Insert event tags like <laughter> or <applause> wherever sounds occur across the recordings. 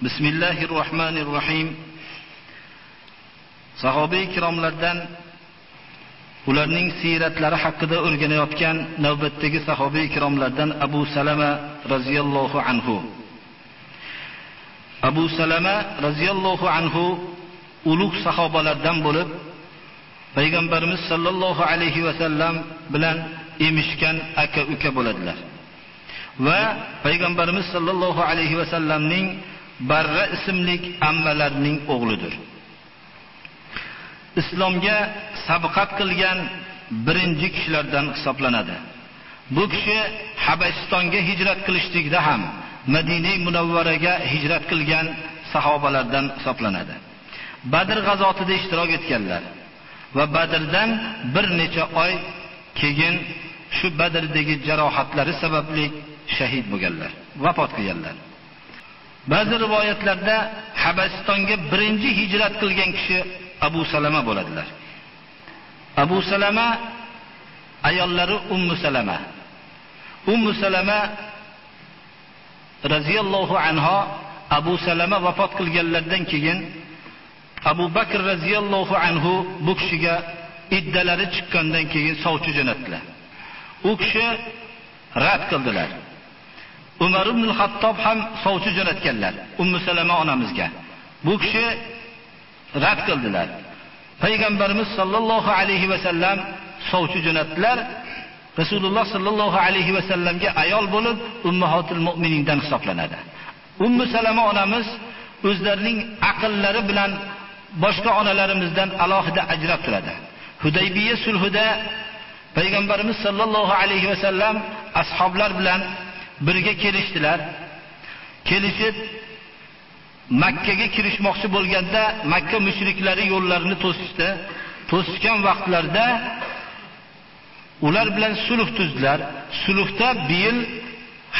bismillahi rohmanir rohim sahobiy ikromlardan ularning siyratlari haqida o'rganayotgan navbatdagi sahobiy ikromlardan Abu Salama radhiyallohu anhu. Abu Salama radhiyallohu anhu ulug' sahobalardan bo'lib payg'ambarimiz sollallohu alayhi vasallam bilan emishgan aka uka bo'ladilar. Va payg'ambarimiz sollallohu alayhi vasallamning Barra ismlik ammalarining o'g'lidir. Islomga sabqat qilgan birinchi kishilardan hisoblanadi. Bu kishi Habasistonga hijrat qilishlikda ham Madina Munavvaraga hijrat qilgan sahobalardan hisoblanadi. Badr g'azotida ishtirok etganlar va Badrdan bir necha oy keyin shu Badrdagi jarohatlari sababli shahid bo'lganlar, vafot qilganlar. Ba'zi rivoyatlarda Habasistonga birinchi hijrat qilgan kishi Abu Salama bo'ladilar. Abu Salama ayollari Ummu Salama. Ummu Salama radhiyallohu anha Abu Salama vafot qilganlardan keyin Abu Bakr radhiyallohu anhu bu kishiga iddalari chiqqandan keyin sovchi jo'natdilar. U kishi rad qildilar. Umar ibn al-Hattob ham sovchi jo'natganlar Ummu Salama onamizga. Bu kishi rad qildilar. Payg'ambarimiz sollallohu alayhi va sallam sovchi jo'natdilar. Rasululloh sollallohu alayhi va sallamga ayol bo'lib ummahatul mu'minindan hisoblanadi. Ummu Salama onamiz o'zlarining aqllari bilan boshqa onalarimizdan alohida ajrab turadi. Hudaybiya sulhida payg'ambarimiz sollallohu alayhi va sallam ashoblar bilan birga kelishdilar. Kelishib Makkaga kirishmoqchi bo'lganda Makka mushriklari yo'llarini to'sishdi. To'sishgan vaqtlarda ular bilan sulh tuzdilar. Sulhda bir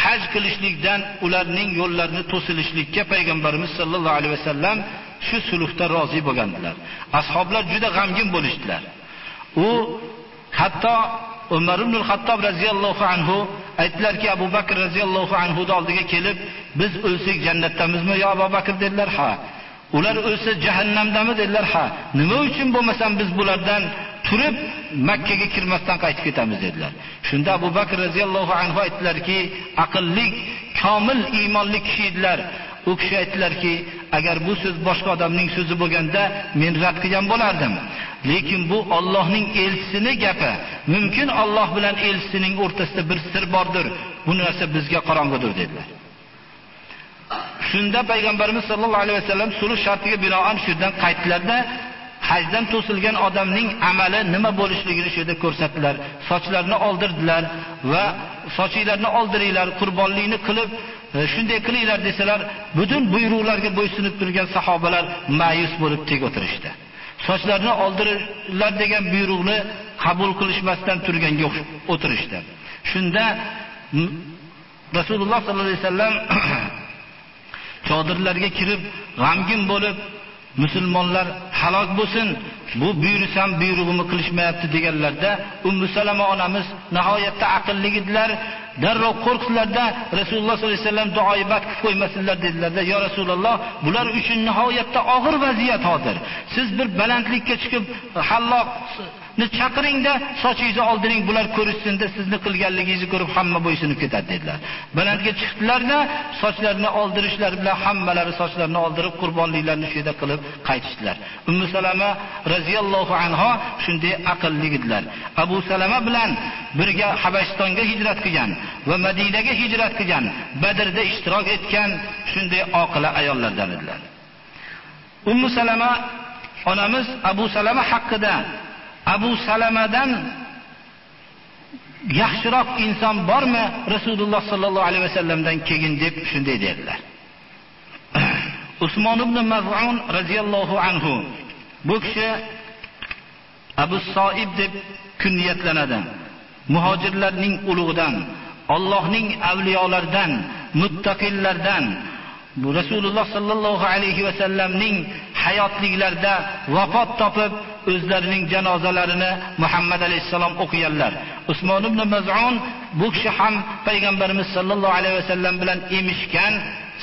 haj qilishlikdan ularning yo'llarini to'silishlikka payg'ambarimiz sollallohu alayhi vasallam shu sulhda rozi bo'lgandilar. Ashoblar juda g'amgin bo'lishdilar. U hatto Umar ibn al-Xattob radhiyallohu anhu aytdilarki Abu Bakr radhiyallohu anhuni oldiga kelib, biz o'lsak jannatdamizmi yo Abu Bakr dedilar, ha. Ular o'lsa jahannamdami dedilar, ha. Nima uchun bo'lmasam biz bulardan turib makkaga kirmasdan qaytib ketamiz dedilar. Shunda Abu Bakr radhiyallohu anhu aytdilarki, aqlli, komil iymonli kishi edilar. U kishi aytdilarki, agar bu so'z boshqa odamning so'zi bo'lganda men rad qilgan bo'lardim. Lekin bu Allohning elchisining gapi. Mumkin Alloh bilan elchisining o'rtasida bir sir bordir. Bu narsa bizga qorong'udir dedilar. Shunda payg'ambarimiz sollallohu alayhi vasallam sulh shartiga binoan shundan qaytdilarda hajdan to'silgan odamning amali nima bo'lishligini shu yerda ko'rsatdilar. Sochlarini oldirdilar va sochinglarni oldiringlar, qurbonlikni qilib e, shunday qilinglar desalar, butun buyruqlarga bo'ysunib turgan sahobalar ma'yus bo'lib tek o'tirishdi. Sochlarini oldiringlar degan buyruqni qabul qilishmasdan turganga o'tirishdi. Shunda Rasululloh sollallohu alayhi vasallam <clears throat> chodirlarga kirib g'amgin bo'lib musulmonlar halok bo'lsin bu buyursam buyrug'imni qilishmayapti deganlarda Ummu Salama onamiz nihoyatda aqlli edilar darrov qo'rqdilarda Rasululloh sollallohu alayhi vasallam duoibat qilib qo'ymasinlar dedilarda yo Rasululloh bular uchun nihoyatda og'ir vaziyat hozir. Siz bir balandlikka chiqib halloqni chaqiringda sochingizni oldiring bular ko'rishsinda sizni qilganligingizni ko'rib hamma bo'ysunib ketadi dedilar. Balandga chiqdilarda sochlarini oldirishlari bilan hammalari sochlarini oldirib qurbonliklarni shu yerda qilib qaytishdilar. Ummu Salama radhiyallohu anha shunday aqlli edilar Abu Salama bilan birga Habashistonga hijrat qilgan. Va Madinaga hijrat qilgan, Badrda ishtirok etgan shunday oqila ayollardan edilar. Ummu Salama onamiz Abu Salama haqida Abu Salamadan yaxshiroq inson bormi Rasululloh sallallohu alayhi vasallamdan keyin deb shunday dedilar. <clears throat> Usmon ibn Maz'un radhiyallohu anhu bu kishi Abu Soib deb kunyatlanadi. Muhojirlarning ulug'idan, Allohning avliyolaridan, muttaqillardan bu Rasululloh sallallohu alayhi va sallamning hayotliklarida vafot topib o'zlarining janozalarini Muhammad alayhisalom o'qiganlar. Usmon ibn Maz'un bu kishi ham payg'ambarimiz sallallohu alayhi va sallam bilan emishgan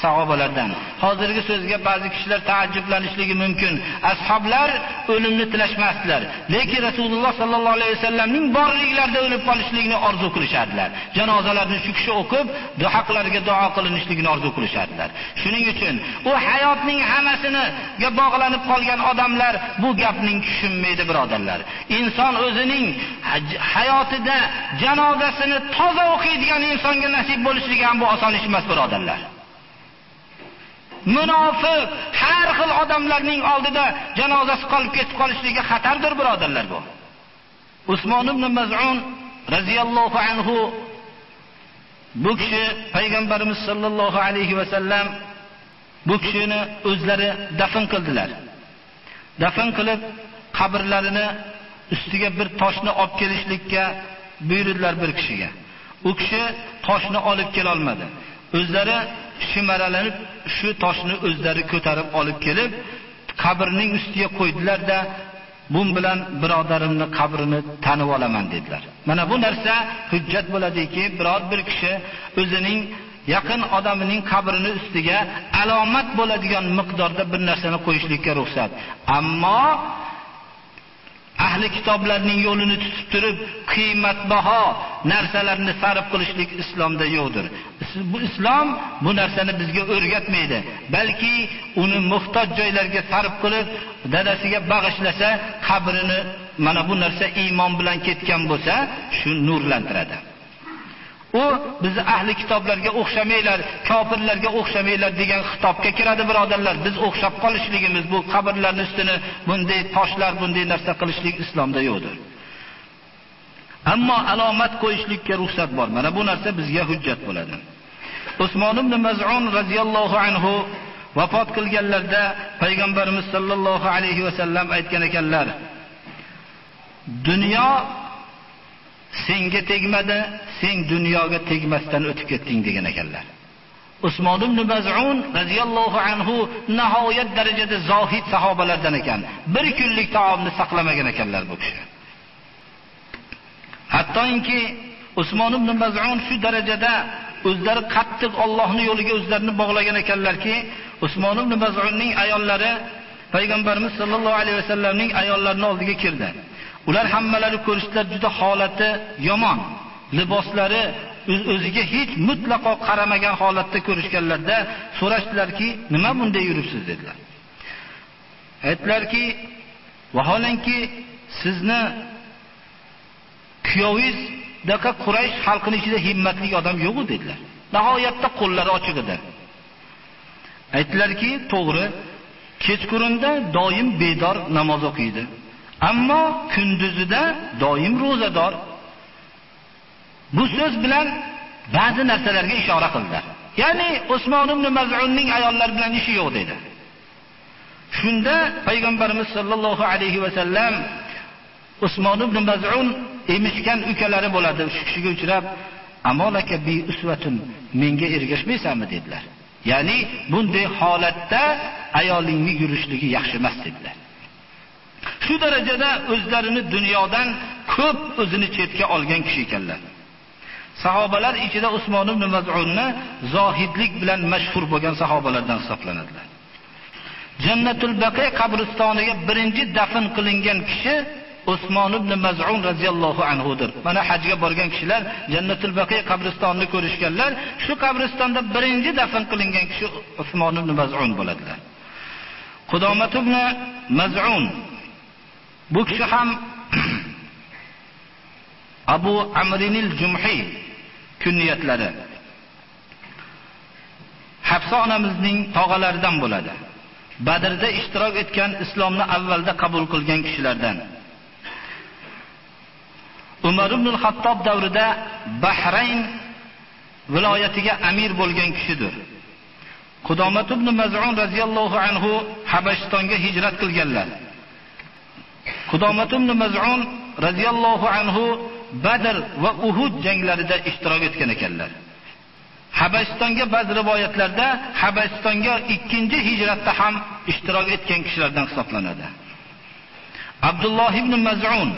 sahobalardan. Hozirgi so'zga ba'zi kishilar taajjublanishligi mumkin. Ashoblar o'limni tilashmasdilar, lekin Rasululloh sallallohu alayhi vasallamning borliklarida o'lib qolishligini orzu qilishardilar. Janozalarni shu kishi o'qib, duoqlarga duo qilinishligini orzu qilishardilar. Shuning uchun u hayotning hammasiniga bog'lanib qolgan odamlar bu gapning tushunmaydi, birodarlar. Inson o'zining hayotida janozasini toza o'qiydigan insonga nasib bo'lishligi ham bu oson ish emas, birodarlar. Munofiq. Har xil odamlarning oldida janozasi qolib ketib qolishligi xatardir birodarlar bu. Usmon ibn maz'un roziyallohu anhu bu kishi payg'ambarimiz sollallohu alayhi vasallam bu kishini o'zlari dafn qildilar. Dafn qilib qabrlarini ustiga bir toshni olib kelishlikka buyurdilar bir kishiga. U kishi toshni olib kela olmadi. O'zlari shimaralanib shu toshni o'zlari ko'tarib olib kelib qabrning ustiga qo'ydilarda bu bilan birodarimni qabrini tanib olaman dedilar. Mana bu narsa hujjat bo'ladiki biror bir kishi o'zining yaqin odamining qabrini ustiga alomat bo'ladigan miqdorda bir narsani qo'yishlikka ruxsat. Ammo ahli kitoblarning yo'lini tutib turib qiymatbaho narsalarni sarf qilishlik islomda yo'qdir. Bu islom bu narsani bizga o'rgatmaydi. Balki uni muhtoj joylarga sarf qilib dadasiga bag'ishlasa qabrini mana bu narsa iymon bilan ketgan bo'lsa shu nurlantiradi. U bizni ahli kitoblarga o'xshamanglar kofirlarga o'xshamanglar degan xitobga kiradi birodarlar. Biz o'xshab qolishligimiz bu qabrlarni ustini bunday toshlar bunday narsa qilishlik islomda yo'qdir. Ammo alomat qo'yishlikka ruxsat bor. Mana bu narsa bizga hujjat bo'ladi. Usmon ibn mazun radhiyallohu anhu vafot qilganlarida payg'ambarimiz sollallohu alayhi vasallam aytgan ekanlar dunyo senga tegmadi, sen dunyoga tegmasdan o'tib ketding degan ekanlar. Usmon ibn Maz'un radhiyallohu anhu nihoyat darajada zohid sahobalardan ekan. Bir kunlik taomni saqlamagan ekanlar bu kishi. Hattoki Usmon ibn Maz'un shu darajada o'zlari qattiq Allohning yo'liga o'zlarini bog'lagan ekanlarki, Usmon ibn Maz'unning ayollari payg'ambarimiz sollallohu alayhi vasallamning ayollarining oldiga kirdi. Ular hammalari ko'rishdilar juda holati yomon. Liboslari o'ziga hech mutlaqo qaramagan holatda ko'rishganlarda so'rashdilarki, nima bunday yuribsiz dedilar. Aytdilarki, vaholanki sizni kuyovingiz daqa Quraysh xalqining ichida himmatli odam yo'q dedilar. Nihoyatda qo'llari ochiq edi. Aytdilarki, to'g'ri, kechqurunda doim bedor namoz o'qiydi. ammo kunduzida doim ro'zador bu so'z bilan ba'zi narsalarga ishora qildi. ya'ni usmon ibn mazunning ayollar bilan ishi yo'q dedi shunda payg'ambarimiz sollallohu alayhi va sallam usmon ibn mazun emishgan ukalari bo'ladi shu kishiga uchrab amolaka bi uswatun, menga ergashmaysanmi dedilar ya'ni bunday holatda ayolingni yurishligi yaxshi emas dedilar Shu darajada o'zlarini dunyodan ko'p o'zini chetga olgan kishi ekanlar. Sahobalar ichida Usmon ibn Maz'unni zohidlik bilan mashhur bo'lgan sahobalardan hisoblanadilar. Jannatul Baqi qabristoniga birinchi dafn qilingan kishi Usmon ibn Maz'un radhiyallohu anhudir. Mana hajga borgan kishilar Jannatul Baqi qabristonini ko'rishganlar, shu qabristonda birinchi dafn qilingan kishi Usmon ibn Maz'un bo'ladilar. Qudomat ibn Maz'un Bu kishi ham <clears throat> Abu Amrinil Jumhi kunniyatlari. Hafsa onamizning tog'alaridan bo'ladi. Badrda ishtirok etgan islomni avvalda qabul qilgan kishilardan. Umar ibn al-Hattob davrida Bahrayn viloyatiga amir bo'lgan kishidir. Qudomat ibn Maz'un radhiyallohu anhu Habashistonga hijrat qilganlar. Qudomat ibn Maz'un radhiyallohu anhu Badr va Uhud janglarida ishtirok etgan ekanlar. Habashistonga ba'zi rivoyatlarda Habasistonga ikkinchi hijratda ham ishtirok etgan kishilardan hisoblanadi. Abdulloh ibn Maz'un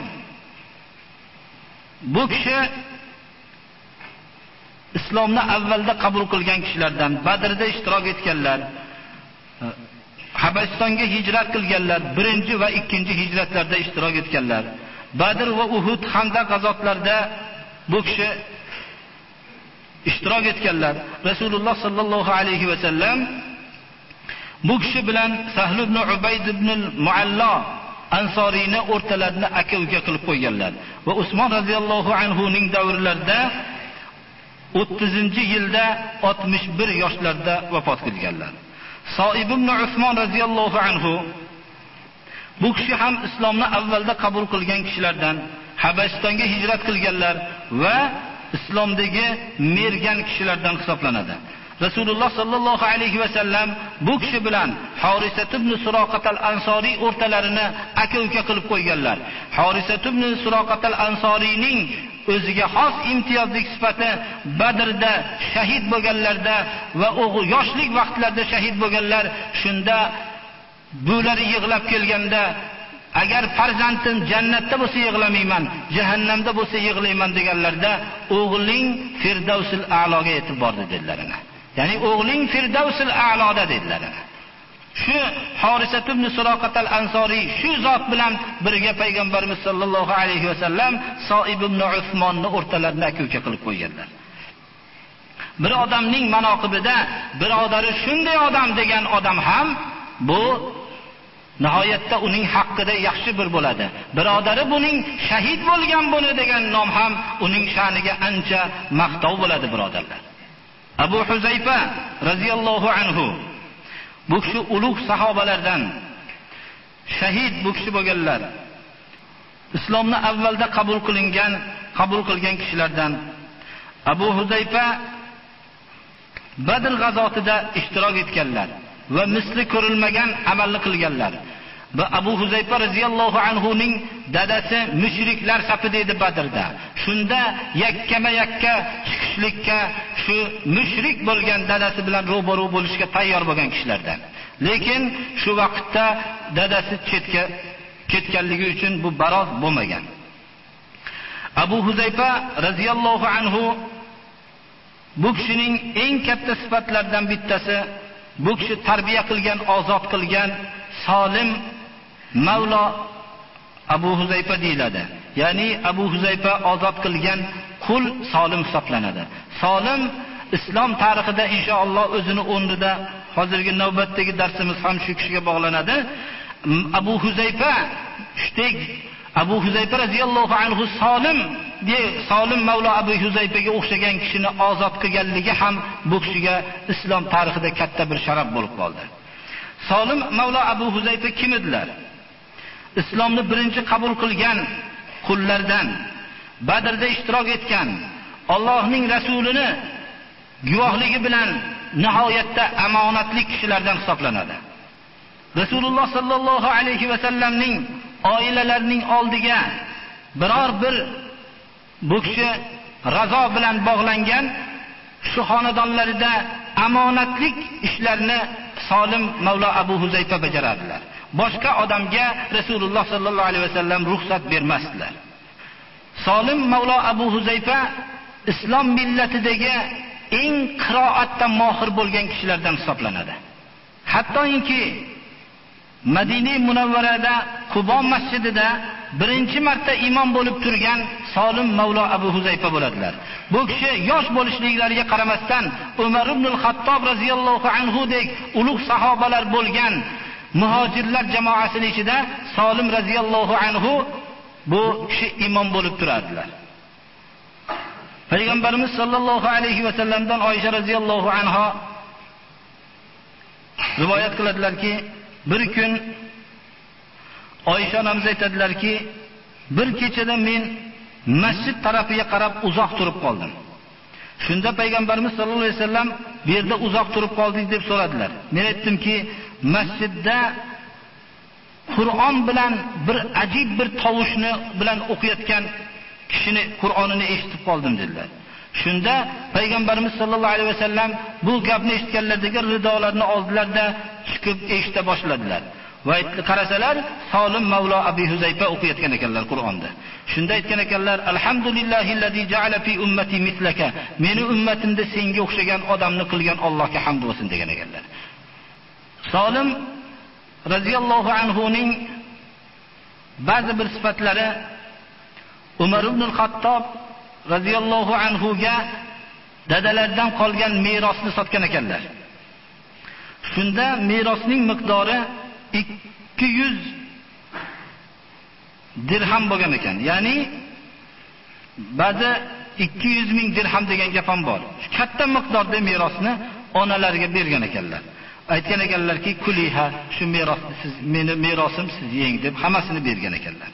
bu kishi islomni avvalda qabul qilgan kishilardan, Badrda ishtirok etganlar, Habasistonga hijrat qilganlar, birinchi va ikkinchi hijratlarda ishtirok etganlar. Badr va Uhud hamda g'azotlarda bu kishi ishtirok etganlar. Rasululloh sallallohu alayhi va sallam bu kishi bilan Sahl ibn Ubayd ibn al-Mualla Ansoriyni o'rtalarini aka-uka qilib qo'yganlar va Usmon roziyallohu anhu ning davrlarida 30-yilda 61 yoshlarda vafot qilganlar. Soib ibn Usmon roziyallohu anhu bu kishi ham islomni avvalda qabul qilgan kishilardan habashistonga hijrat qilganlar va islomdagi mergan kishilardan hisoblanadi. Rasululloh sallallohu alayhi va sallam bu kishi bilan Horisat ibn Suroqat al-Ansoriy o'rtalarini aka-uka qilib qo'yganlar. Horisat ibn Suroqat al-Ansoriyning o'ziga xos imtiyozlik sifati Badrda shahid bo'lganlarda va o'g'il yoshlik vaqtlarida shahid bo'lganlar shunda bular yig'lab kelganda agar farzandim jannatda bo'lsa yig'lamayman, jahannamda bo'lsa yig'layman deganlarda o'g'ling Firdavsul a'loga yetib bordi dedilar. Ya'ni o'g'ling Firdavsul a'loda dedilar. Shu Horisat ibn Suroqat al-Ansoriy shu zot bilan birga payg'ambarimiz sollallohu alayhi vasallam Soib ibn Usmonni o'rtalarida aka-uka qilib qo'yganlar. Bir odamning manoqibida birodari shunday odam degan odam ham bu nihoyatda uning haqqida yaxshi bir bo'ladi. Birodari buning shahid bo'lgan buni degan nom ham uning sha'niga ancha maqtov bo'ladi birodarlar. Abu Huzayfa roziyallohu anhu bu kishi ulug' sahobalardan shahid bu kishi bo'lganlar. Islomni avvalda qabul qilingan, qabul qilgan kishilardan Abu Huzayfa Badr g'azotida ishtirok etganlar. va misli ko'rilmagan amalni qilganlar. Va Abu Huzayfa radhiyallohu anhu ning dadasi mushriklar safida edi Badrda. Shunda yakkama yakka chiqishlikka shu mushrik bo'lgan dadasi bilan ro'baru bo'lishga tayyor bo'lgan kishilardan. Lekin shu vaqtda dadasi chetga ketganligi uchun bu baroz bo'lmagan. Abu Huzayfa radhiyallohu anhu bu kishining eng katta sifatlaridan bittasi bu kishi tarbiya qilgan, ozod qilgan Solim Mavlo Abu Huzayfa deyiladi. Ya'ni Abu Huzayfa ozod qilgan qul Solim hisoblanadi. Solim islom tarixida inshaalloh o'zini o'rnida hozirgi navbatdagi darsimiz ham shu kishiga bog'lanadi. Abu Huzayfa shudek Abu Huzayfa radhiyallohu anhu Solim de Solim Mavlo Abu Huzayfaga o'xshagan kishini ozod qilganligi ham bu kishiga islom tarixida katta bir sharaf bo'lib qoldi. Solim Mavlo Abu Huzayfa kim edilar? Islomni birinchi qabul qilgan qullardan, Badrda ishtirok etgan, Allohning rasulini guvohligi bilan nihoyatda amonatli kishilardan hisoblanadi. Rasululloh sallallohu alayhi va sallamning oilalarining oldiga biror bir bu kishi razo bilan bog'langan shu xonadonlarida amonatlik ishlarni Solim Mavlo Abu Huzayfa bajaradilar. Boshqa odamga Rasululloh sallallohu alayhi vasallam ruxsat bermasdilar. Solim Mavlo Abu Huzayfa islom millatidagi eng qiroatda mohir bo'lgan kishilardan hisoblanadi. Hattoki Madina Munawvarada Qubo masjidida birinchi marta imom bo'lib turgan Solim Mavlo Abu Huzayfa bo'ladilar. Bu kishi yosh bo'lishliklariga qaramasdan Umar ibn al-Xattob radhiyallohu anhu dek ulug' sahobalar bo'lgan muhojirlar jamoasining ichida Solim radhiyallohu anhu bu kishi imom bo'lib turadilar. Payg'ambarimiz sollallohu alayhi va sallamdan Oysha radhiyallohu anha rivoyat qiladilarki, bir kun Oysha onamiz aytadilarki, bir kechada men masjid tarafiga qarab uzoq turib qoldim. Shunda payg'ambarimiz sollallohu alayhi vasallam bu yerda uzoq turib qolding?" deb so'radilar. Men aytdimki, masjidda Qur'on bilan bir ajib bir tovushni bilan o'qiyotgan kishini Qur'onini eshitib qoldim dedilar. Shunda payg'ambarimiz sollallohu alayhi vasallam bu gapni eshitganlardagi ridolarni oldilarda chiqib eshita boshladilar. Va qarasalar, Solim Mavlo Abi Huzayfa o'qiyotgan ekanlar Qur'onda. Shunda aytgan ekanlar: "Alhamdulillahillazi ja'ala fi ummati mislaka." Meni ummatimda senga o'xshagan odamni qilgan Allohga hamd bo'lsin degan ekanlar. Solim radhiyallohu anhu ning ba'zi bir sifatlari Umar ibn al-Xattob radhiyallohu anhu ga dadalaridan qolgan merosni sotgan ekanlar. Shunda merosning miqdori 200 dirham bo'lgan ekan. Ya'ni ba'zi 200 ming dirham degan gap ham bor. Katta miqdorda merosni onalariga bergan ekanlar. Aytgan ekanlarki, kuliha, shu merosni siz meni merosim siz yeng deb hammasini bergan ekanlar.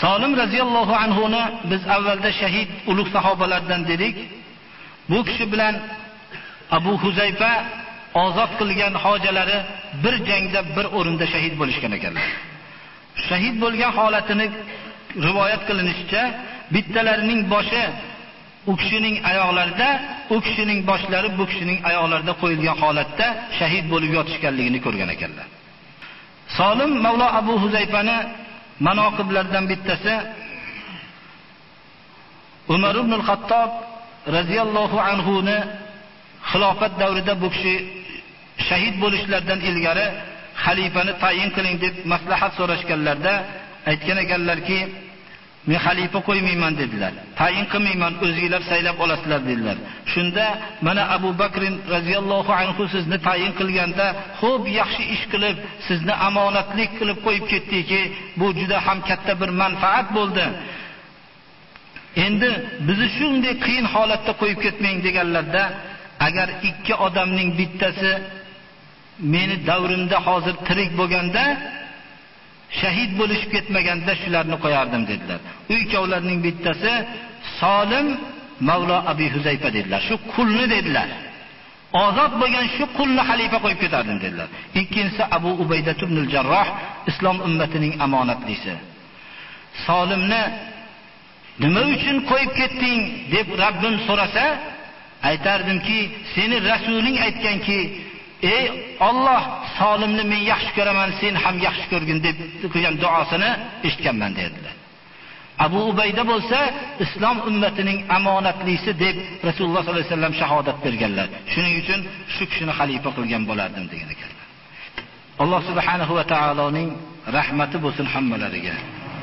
Solim roziyallohu anhu ni biz avvalda shahid ulug' sahobalardan dedik. Bu kishi bilan Abu Huzayfa ozod qilgan hojalari bir jangda bir o'rinda shahid bo'lishgan ekanlar. Shahid bo'lgan holatini rivoyat qilinishicha, bittalarining boshi u kishining oyoqlarida, u kishining boshlari bu kishining oyoqlarida qo'yilgan holatda shahid bo'lib yotishganligini ko'rgan ekanlar. Solim Mavlo Abu Huzayfani manoqiblardan bittasi Umar ibn al-Xattob radhiyallohu anhu ni xilofat davrida bu kishi shahid bo'lishlaridan ilgari xalifani tayin qiling deb maslahat so'rashganlarida aytgan ekanlarki, men xalifa qo'ymayman dedilar. Tayin qilmayman, o'zingizlar saylab olasizlar dedilar. Shunda mana Abu Bakr radhiyallohu anhu sizni tayin qilganda, xo'p, yaxshi ish qilib, sizni omonatlik qilib qo'yib ketdiki, bu juda ham katta bir manfaat bo'ldi. Endi bizni shunday qiyin holatda qo'yib ketmang deganlarda, agar ikki odamning bittasi meni davrimda hozir tirik bo'lganda shahid bo'lishib ketmaganda shularni qo'yardim dedilar. U ikkovlarning bittasi Solim Mavlo Abi Huzayfa dedilar. Shu qulni dedilar. Ozod bo'lgan shu qulni xalifa qo'yib ketardim dedilar. Ikkinchisi Abu Ubayda ibn al-Jarroh islom ummatining omonatlisi. Solimni nima uchun qo'yib ketding deb Rabbim so'rasa, aytardimki, seni rasuling aytganki, ey Alloh solimni men yaxshi ko'raman sen ham yaxshi ko'rgin deb qilgan duosini eshitganman dedilar Abu Ubayda bo'lsa islom ummatining omonatlisi deb Rasululloh sollallohu alayhi vasallam shahodat berganlar. Shuning uchun shu kishini xalifa qilgan bo'lardim degan ekanlar. Alloh subhanahu va taoloning rahmati bo'lsin hammalariga.